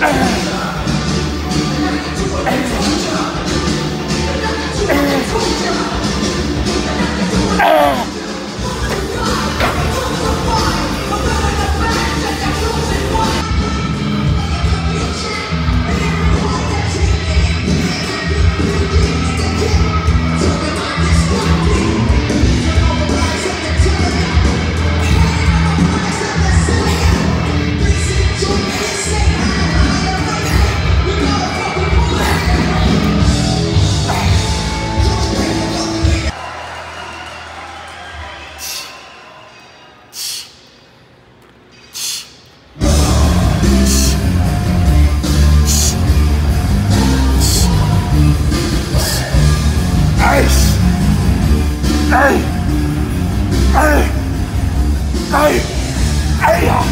Ice! 哎，哎，哎呀！